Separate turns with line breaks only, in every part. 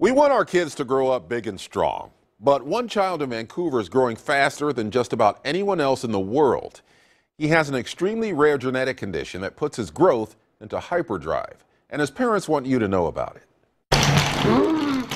We want our kids to grow up big and strong, but one child in Vancouver is growing faster than just about anyone else in the world. He has an extremely rare genetic condition that puts his growth into hyperdrive, and his parents want you to know about it.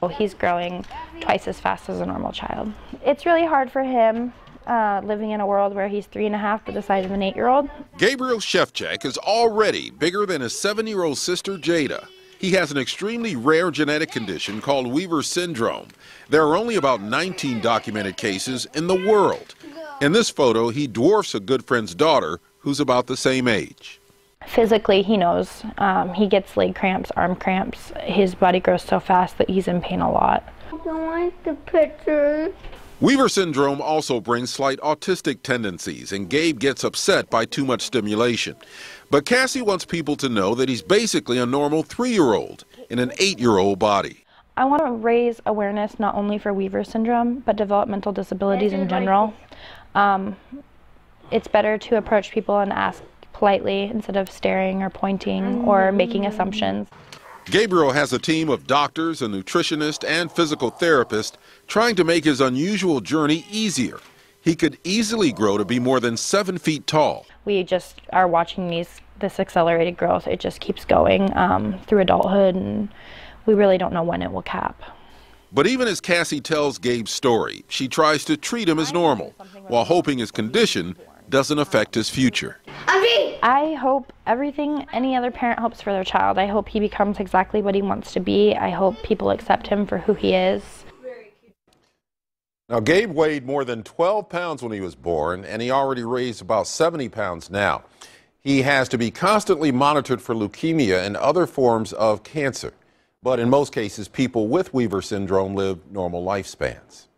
Well, he's growing twice as fast as a normal child. It's really hard for him uh, living in a world where he's three and a half but the size of an eight year old.
Gabriel Shefchak is already bigger than his seven year old sister Jada. He has an extremely rare genetic condition called Weaver syndrome. There are only about 19 documented cases in the world. In this photo, he dwarfs a good friend's daughter, who's about the same age.
Physically, he knows. Um, he gets leg cramps, arm cramps. His body grows so fast that he's in pain a lot.
I don't like the pictures.
Weaver syndrome also brings slight autistic tendencies, and Gabe gets upset by too much stimulation. But Cassie wants people to know that he's basically a normal three year old in an eight year old body.
I want to raise awareness not only for Weaver syndrome, but developmental disabilities in general. Um, it's better to approach people and ask politely instead of staring or pointing or making assumptions.
Gabriel has a team of doctors, a nutritionist, and physical therapist trying to make his unusual journey easier. He could easily grow to be more than seven feet tall.
We just are watching these this accelerated growth. It just keeps going um, through adulthood, and we really don't know when it will cap.
But even as Cassie tells Gabe's story, she tries to treat him as normal while hoping his condition doesn't affect his future.
I hope everything any other parent hopes for their child. I hope he becomes exactly what he wants to be. I hope people accept him for who he is.
Now, Gabe weighed more than 12 pounds when he was born, and he already weighs about 70 pounds now. He has to be constantly monitored for leukemia and other forms of cancer. But in most cases, people with Weaver syndrome live normal lifespans.